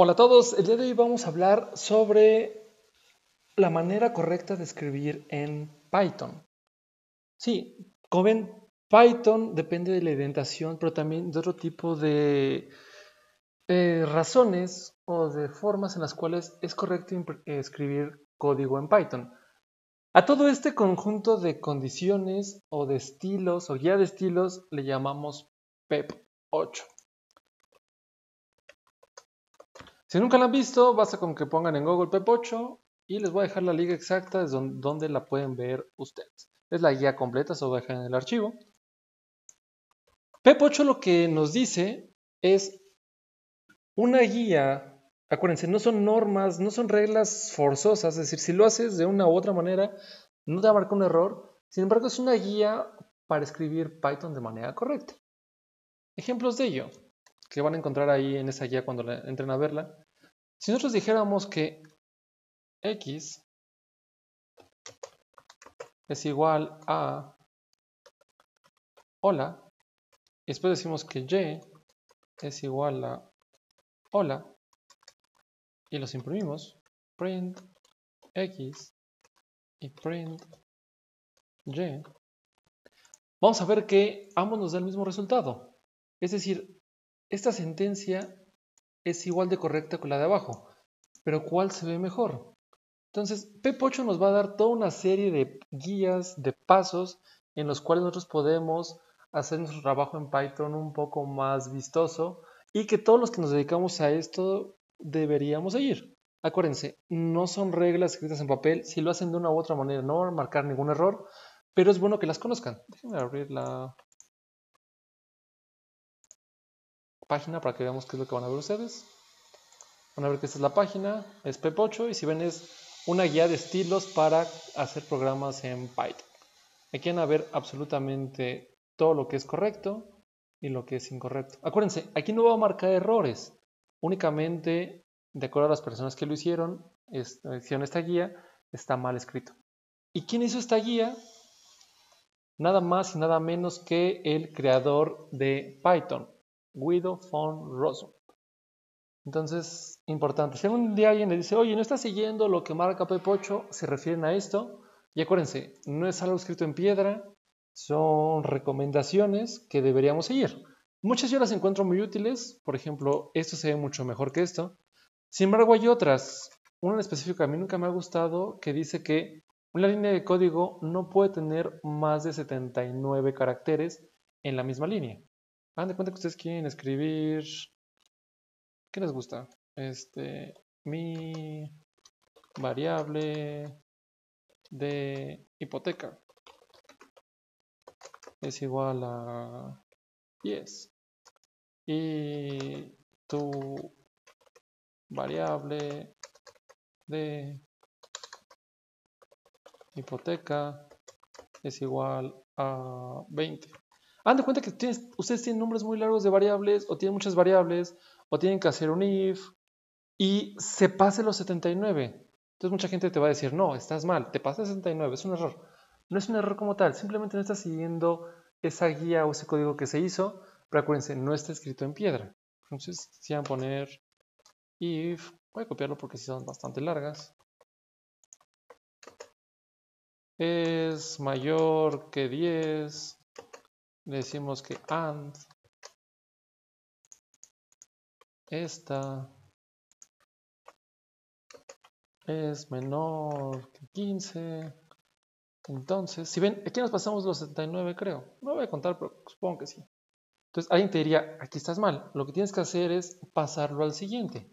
Hola a todos, el día de hoy vamos a hablar sobre la manera correcta de escribir en Python. Sí, como ven, Python depende de la indentación, pero también de otro tipo de eh, razones o de formas en las cuales es correcto escribir código en Python. A todo este conjunto de condiciones o de estilos o guía de estilos le llamamos PEP8. Si nunca la han visto, basta con que pongan en Google PEP8 y les voy a dejar la liga exacta de donde la pueden ver ustedes. Es la guía completa, se va a en el archivo. PEP8 lo que nos dice es una guía, acuérdense, no son normas, no son reglas forzosas, es decir, si lo haces de una u otra manera, no te va a marcar un error, sin embargo es una guía para escribir Python de manera correcta. Ejemplos de ello que van a encontrar ahí en esa guía cuando entren a verla. Si nosotros dijéramos que x es igual a hola, y después decimos que y es igual a hola, y los imprimimos, print x y print y, vamos a ver que ambos nos da el mismo resultado. Es decir, esta sentencia es igual de correcta que la de abajo, pero ¿cuál se ve mejor? Entonces, PEP8 nos va a dar toda una serie de guías, de pasos en los cuales nosotros podemos hacer nuestro trabajo en Python un poco más vistoso y que todos los que nos dedicamos a esto deberíamos seguir. Acuérdense, no son reglas escritas en papel, si lo hacen de una u otra manera no van a marcar ningún error, pero es bueno que las conozcan. Déjenme abrir la, página para que veamos qué es lo que van a ver ustedes. Van a ver que esta es la página, es PEP8 y si ven es una guía de estilos para hacer programas en Python. Aquí van a ver absolutamente todo lo que es correcto y lo que es incorrecto. Acuérdense, aquí no va a marcar errores, únicamente de acuerdo a las personas que lo hicieron, hicieron esta guía, está mal escrito. ¿Y quién hizo esta guía? Nada más y nada menos que el creador de Python, Guido von Rossum. Entonces, importante. Si algún día alguien le dice, oye, no está siguiendo lo que marca PEP8, se refieren a esto. Y acuérdense, no es algo escrito en piedra, son recomendaciones que deberíamos seguir. Muchas yo las encuentro muy útiles, por ejemplo, esto se ve mucho mejor que esto. Sin embargo, hay otras. Una en específico a mí nunca me ha gustado que dice que una línea de código no puede tener más de 79 caracteres en la misma línea. Hagan de cuenta que ustedes quieren escribir. ¿Qué les gusta? Este. Mi variable de hipoteca es igual a 10 y tu variable de hipoteca es igual a 20 Hagan de cuenta que ustedes tienen nombres muy largos de variables o tienen muchas variables o tienen que hacer un if y se pase los 79. Entonces mucha gente te va a decir, no, estás mal, te pasa 69, es un error. No es un error como tal, simplemente no estás siguiendo esa guía o ese código que se hizo, pero acuérdense, no está escrito en piedra. Entonces, si van a poner if, voy a copiarlo porque si son bastante largas. Es mayor que 10 decimos que and esta es menor que 15 entonces, si ven, aquí nos pasamos los 79 creo, no voy a contar, pero supongo que sí. Entonces alguien te diría, aquí estás mal, lo que tienes que hacer es pasarlo al siguiente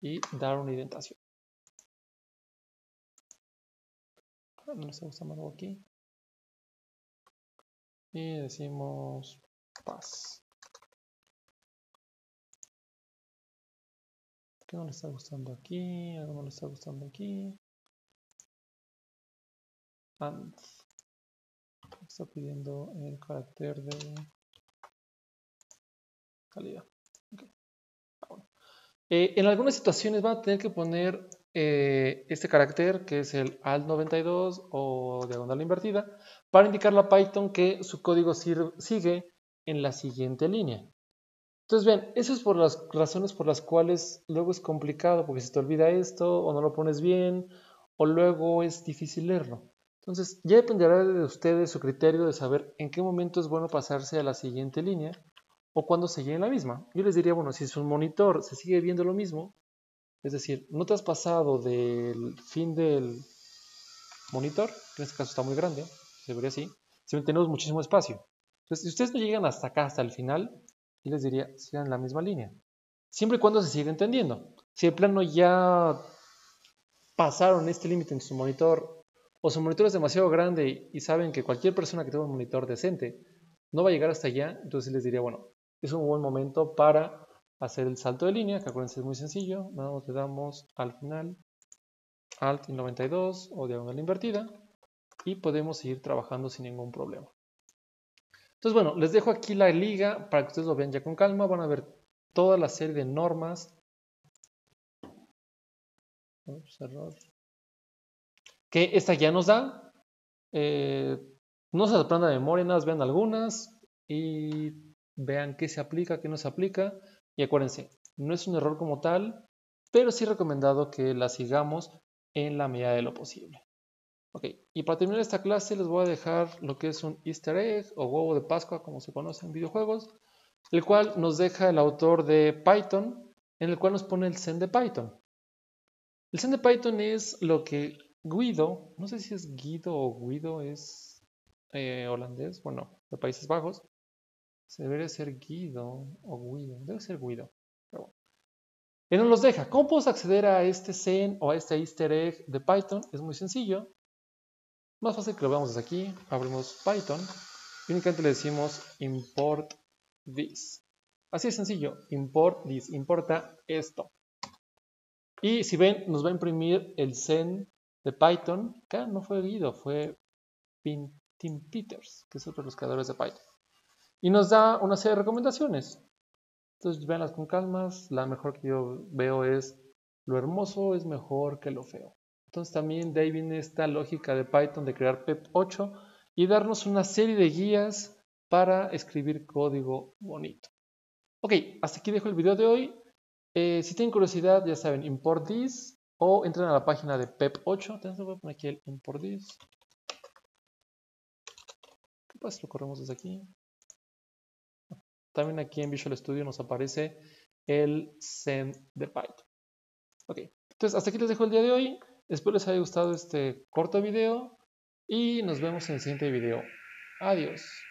y dar una indentación no está gustando algo aquí y decimos paz. ¿Qué no le está gustando aquí? ¿Algo no le está gustando aquí? And. Está pidiendo el carácter de calidad. Ah, eh, en algunas situaciones van a tener que poner eh, este carácter que es el alt92 o diagonal invertida para indicarle a Python que su código sigue en la siguiente línea. Entonces, bien, eso es por las razones por las cuales luego es complicado, porque se te olvida esto, o no lo pones bien, o luego es difícil leerlo. Entonces, ya dependerá de ustedes su criterio de saber en qué momento es bueno pasarse a la siguiente línea o cuando sigue en la misma. Yo les diría, bueno, si su monitor se sigue viendo lo mismo, es decir, no te has pasado del fin del monitor, que en este caso está muy grande, se vería si tenemos muchísimo espacio. Entonces, si ustedes no llegan hasta acá, hasta el final, yo les diría, sigan la misma línea. Siempre y cuando se siga entendiendo. Si de plano ya pasaron este límite en su monitor o su monitor es demasiado grande y saben que cualquier persona que tenga un monitor decente no va a llegar hasta allá, entonces les diría, bueno, es un buen momento para hacer el salto de línea, que acuérdense es muy sencillo, nada le damos al final Alt y 92 o diagonal invertida y podemos seguir trabajando sin ningún problema. Entonces, bueno, les dejo aquí la liga para que ustedes lo vean ya con calma. Van a ver toda la serie de normas. Que esta ya nos da. Eh, no se aprendan de memoria, nada, vean algunas y vean qué se aplica, qué no se aplica. Y acuérdense, no es un error como tal, pero sí recomendado que la sigamos en la medida de lo posible. Ok, y para terminar esta clase les voy a dejar lo que es un easter egg o huevo de Pascua, como se conoce en videojuegos, el cual nos deja el autor de Python, en el cual nos pone el Zen de Python. El Zen de Python es lo que Guido, no sé si es Guido o Guido, es eh, holandés, bueno, de Países Bajos. Se debería ser Guido o Guido, debe ser Guido. Pero bueno. Él nos los deja. ¿Cómo podemos acceder a este Zen o a este easter egg de Python? Es muy sencillo. Más fácil que lo veamos desde aquí. Abrimos Python y únicamente le decimos import this. Así de sencillo. Import this. Importa esto. Y si ven, nos va a imprimir el zen de Python. Acá no fue Guido, fue Tim Peters, que es otro de los creadores de Python. Y nos da una serie de recomendaciones. Entonces, véanlas con calmas. La mejor que yo veo es lo hermoso es mejor que lo feo. Entonces también de ahí viene esta lógica de Python de crear PEP8 y darnos una serie de guías para escribir código bonito. Ok, hasta aquí dejo el video de hoy. Eh, si tienen curiosidad, ya saben, import this o entren a la página de PEP8. Entonces voy a poner aquí el import this. Pues lo corremos desde aquí. También aquí en Visual Studio nos aparece el send de Python. Ok, entonces hasta aquí les dejo el día de hoy. Espero les haya gustado este corto video y nos vemos en el siguiente video. Adiós.